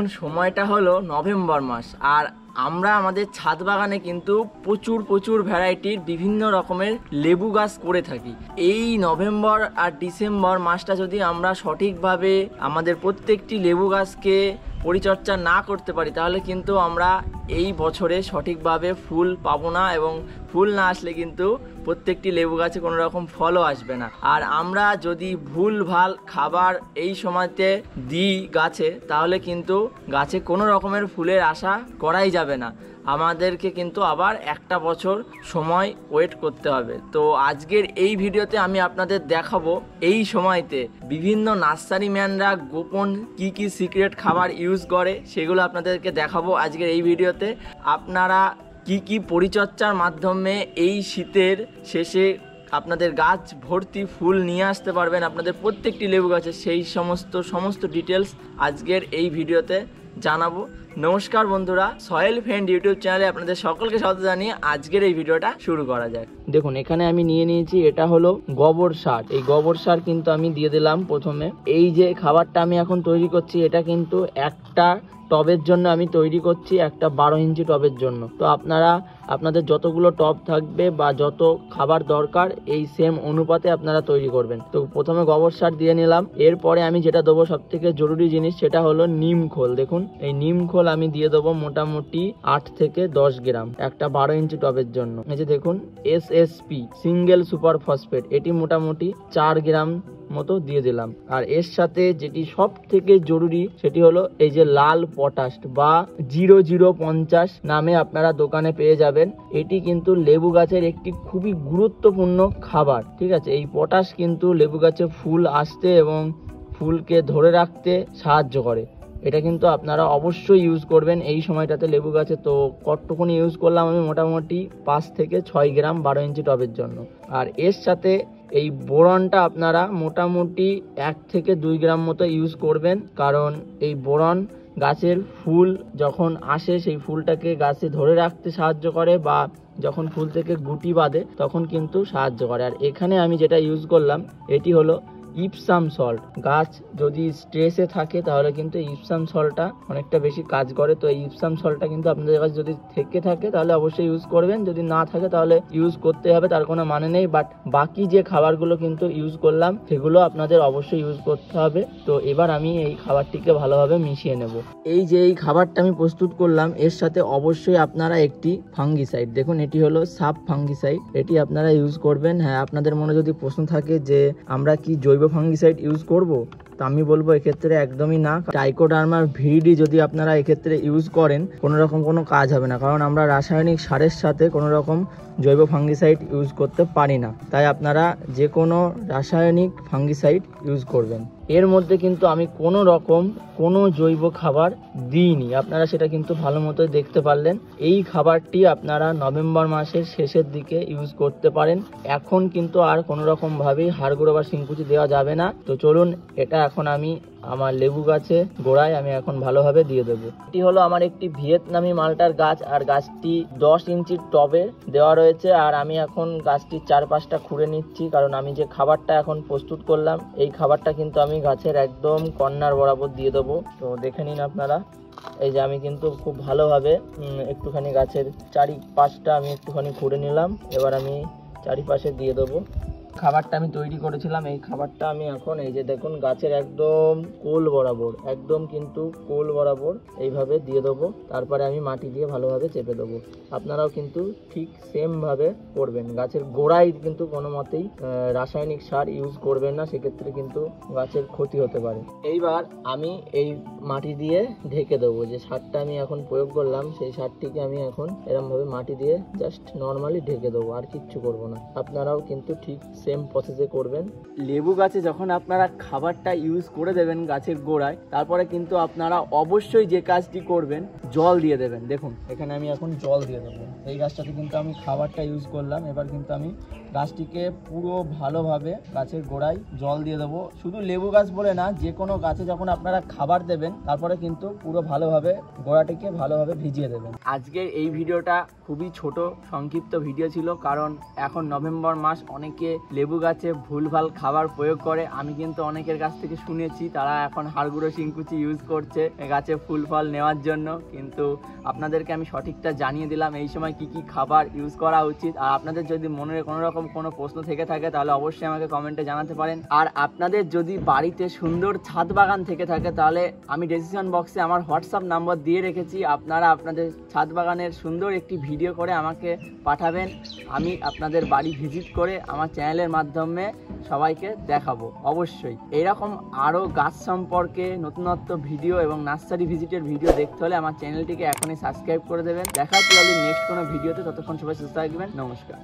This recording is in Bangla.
এখন সময়টা হলো নভেম্বর মাস, আর আমরা আমাদের ছাদ বাগানে কিন্তু প্রচুর প্রচুর ভ্যারাইটির বিভিন্ন রকমের লেবু গাছ করে থাকি। এই নভেম্বর আর ডিসেম্বর মাসটা যদি আমরা সঠিকভাবে আমাদের প্রত্যেকটি লেবু গাছকে পরিচর্যা না করতে পারি, তাহলে কিন্তু আমরা এই বছরে সঠিকভাবে ফুল পাবো না এবং ফুল না আসলে কিন্তু প্রত্যেকটি লেবু গাছে কোনো রকম ফলও আসবে না। আর আমরা যদি ভুল ভালো খাবার এই সময়তে দিই গাছে, তাহলে কিন্তু গাছে কোনো রকমের ফুলের আশা করাই যাবে না। আমাদেরকে কিন্তু আবার একটা বছর সময় ওয়েট করতে হবে। তো আজকের এই ভিডিওতে আমি আপনাদের দেখাবো এই সময়তে বিভিন্ন নার্সারি ম্যানরা গোপন কি কি সিক্রেট খাবার ইউজ করে, সেগুলো আপনাদেরকে দেখাবো আজকের এই ভিডিওতে। আপনারা কি কি পরিচর্যার মাধ্যমে এই শীতের শেষে আপনাদের গাছ ভর্তি ফুল নিয়ে আসতে পারবেন, আপনাদের প্রত্যেকটি লেবু গাছে সেই সমস্ত সমস্ত ডিটেলস আজকের এই ভিডিওতে জানাব। নমস্কার বন্ধুরা সয়েল ফ্রেন্ড ইউটিউব চ্যানেলে আপনাদের সকলকে স্বাগত জানিয়ে আজকের এই ভিডিওটা শুরু করা যাক। দেখুন, এখানে আমি নিয়ে নিয়েছি, এটা হলো গোবর সার। এই গোবর সার কিন্তু আমি দিয়ে দিলাম প্রথমে। এই যে খাবারটা আমি এখন তৈরি করছি, এটা কিন্তু একটা টবের জন্য আমি তৈরি করছি, একটা বারো ইঞ্চি টবের জন্য। তো আপনারা, আপনাদের যতগুলো টব থাকবে বা যত খাবার দরকার, এই সেম অনুপাতে আপনারা তৈরি করবেন। তো প্রথমে গোবর সার দিয়ে নিলাম। এরপরে আমি যেটা দেবো সব থেকে জরুরি জিনিস, সেটা হলো নিম খোল। দেখুন, এই নিম খোল আমি দিয়ে দেবো মোটামুটি আট থেকে দশ গ্রাম, একটা বারো ইঞ্চি টবের জন্য। এই যে দেখুন S S P single super phosphate এটি মোটামুটি চার গ্রাম মতো দিয়ে দিলাম। আর এর সাথে যেটি সব থেকে জরুরি, সেটি হলো এই যে লাল পটাশ বা জিরো জিরো পঞ্চাশ নামে আপনারা দোকানে পেয়ে যাবেন। এটি কিন্তু লেবু গাছের একটি খুবই গুরুত্বপূর্ণ খাবার, ঠিক আছে? এই পটাশ কিন্তু লেবু গাছে ফুল আসতে এবং ফুলকে ধরে রাখতে সাহায্য করে। এটা কিন্তু আপনারা অবশ্যই ইউজ করবেন। এই সময়টাতে লেবু গাছে তো কতটুকুনি ইউজ করলাম আমি মোটামুটি পাঁচ থেকে ছয় গ্রাম বারো ইঞ্চি টবের জন্য। আর এর সাথে এই বোরনটা আপনারা মোটামুটি এক থেকে দুই গ্রাম মতো ইউজ করবেন। কারণ এই বোরন গাছের ফুল যখন আসে, সেই ফুলটাকে গাছে ধরে রাখতে সাহায্য করে বা যখন ফুল থেকে গুটি বাঁধে, তখন কিন্তু সাহায্য করে। আর এখানে আমি যেটা ইউজ করলাম, এটি হলো ইপসাম সল্ট গাছ যদি স্ট্রেসে থাকে, তাহলে কিন্তু ইপসাম সল্টটা অনেকটা বেশি কাজ করে। তো এই ইপসাম সল্টটা কিন্তু আপনাদের কাছে যদি থেকে থাকে, তাহলে অবশ্যই ইউজ করবেন। যদি না থাকে, তাহলে ইউজ করতে হবে, তার কোনো মানে নেই। বাট বাকি যে খাবারগুলো কিন্তু ইউজ করলাম, সেগুলো আপনাদের অবশ্যই ইউজ করতে হবে। তো এবার আমি এই খাবারটিকে ভালোভাবে মিশিয়ে নেব। এই যে এই খাবারটা আমি প্রস্তুত করলাম, এর সাথে অবশ্যই আপনারা একটি ফাঙ্গিসাইড দেখুন, এটি হলো সাব ফাঙ্গিসাইড এটি আপনারা ইউজ করবেন। হ্যাঁ আপনাদের মনে যদি প্রশ্ন থাকে যে আমরা কি জৈব ফাঙ্গিসাইড ইউজ করব তো আমি বলব এক্ষেত্রে একদমই না। টাইকোডার্মার ভিডি যদি আপনারা এক্ষেত্রে ইউজ করেন কোনো রকম কোনো কাজ হবে না। কারণ আমরা রাসায়নিক সারের সাথে কোনো রকম জৈব ফাঙ্গিসাইড ইউজ করতে পারি না। তাই আপনারা যে কোনো রাসায়নিক ফাঙ্গিসাইড ইউজ করবেন। এর মধ্যে কিন্তু আমি কোনো রকম কোনো জৈব খাবার দিইনি। আপনারা সেটা কিন্তু ভালো মতো দেখতে পারলেন। এই খাবারটি আপনারা নভেম্বর মাসের শেষের দিকে ইউজ করতে পারেন। এখন কিন্তু আর কোনো রকম ভাবেই হাড় গুঁড়ো বা শিংকুচি দেওয়া যাবে না। তো চলুন, এটা এখন আমি আমার লেবু গাছে গোড়ায় আমি এখন ভালোভাবে দিয়ে দেবো। এটি হলো আমার একটি ভিয়েতনামি মালটার গাছ, আর গাছটি দশ ইঞ্চির টবে দেওয়া রয়েছে, আর আমি এখন গাছটির চারপাশটা খুঁড়ে নিচ্ছি, কারণ আমি যে খাবারটা এখন প্রস্তুত করলাম, এই খাবারটা কিন্তু আমি গাছের একদম কর্নার বরাবর দিয়ে দেবো। তো দেখে নিন আপনারা, এই যে আমি কিন্তু খুব ভালোভাবে একটুখানি গাছের চারিপাশটা আমি একটুখানি খুঁড়ে নিলাম, এবার আমি চারিপাশে দিয়ে দেবো। খাবারটা আমি তৈরি করেছিলাম, এই খাবারটা আমি এখন, এই যে দেখুন, গাছের একদম কোল বরাবর, একদম কিন্তু কোল বরাবর এইভাবে দিয়ে দেবো। তারপরে আমি মাটি দিয়ে ভালোভাবে চেপে দেবো। আপনারাও কিন্তু ঠিক সেমভাবে করবেন। গাছের গোড়ায় কিন্তু কোনো মতেই রাসায়নিক সার ইউজ করবেন না, সেক্ষেত্রে কিন্তু গাছের ক্ষতি হতে পারে। এইবার আমি এই মাটি দিয়ে ঢেকে দেবো। যে সারটা আমি এখন প্রয়োগ করলাম, সেই সারটিকে আমি এখন এরম ভাবে মাটি দিয়ে জাস্ট নর্মালি ঢেকে দেবো, আর কিচ্ছু করব না। আপনারাও কিন্তু ঠিক সেম প্রসেসে করবেন। লেবু গাছে যখন আপনারা খাবারটা ইউজ করে দেবেন গাছের গোড়ায়, তারপরে কিন্তু আপনারা অবশ্যই যে কাজটি করবেন, জল দিয়ে দেবেন। দেখুন, এখানে আমি এখন জল দিয়ে দেবো। এই গাছটাতে কিন্তু আমি খাবারটা ইউজ করলাম। এবার কিন্তু আমি গাছটিকে পুরো ভালোভাবে গাছের গোড়ায় জল দিয়ে দেবো। শুধু লেবু গাছ বলে না, যে কোনো গাছে যখন আপনারা খাবার দেবেন, তারপরে কিন্তু পুরো ভালোভাবে গোড়াটিকে ভালোভাবে ভিজিয়ে দেবেন। আজকের এই ভিডিওটা খুবই ছোট, সংক্ষিপ্ত ভিডিও ছিল, কারণ এখন নভেম্বর মাস, অনেকে লেবু গাছে ভুলভাল খাবার প্রয়োগ করে। আমি কিন্তু অনেকের কাছ থেকে শুনেছি, তারা এখন হাড়গুঁড়ো শিংকুচি ইউজ করছে গাছে ফুল ফল নেওয়ার জন্য। কিন্তু আপনাদেরকে আমি সঠিকটা জানিয়ে দিলাম, এই সময় কি কি খাবার ইউজ করা উচিত। আর আপনাদের যদি মনে কোনো রকম কোনো প্রশ্ন থেকে থাকে, তাহলে অবশ্যই আমাকে কমেন্টে জানাতে পারেন। আর আপনাদের যদি বাড়িতে সুন্দর ছাদ বাগান থেকে থাকে, তাহলে আমি ডেসিশন বক্সে আমার হোয়াটসঅ্যাপ নাম্বার দিয়ে রেখেছি। আপনারা আপনাদের ছাদ বাগানের সুন্দর একটি ভিডিও করে আমাকে পাঠাবেন। আমি আপনাদের বাড়ি ভিজিট করে আমার চ্যানেলের মাধ্যমে সবাইকে দেখাবো, অবশ্যই। এরকম আরও গাছ সম্পর্কে নতুনত্ব ভিডিও এবং নার্সারি ভিজিটের ভিডিও দেখতে হলে আমার চ্যানেলটিকে এখনই সাবস্ক্রাইব করে দেবেন। দেখা হচ্ছে নেক্সট কোনো ভিডিওতে। ততক্ষণ সবাই সুস্থ থাকবেন। নমস্কার।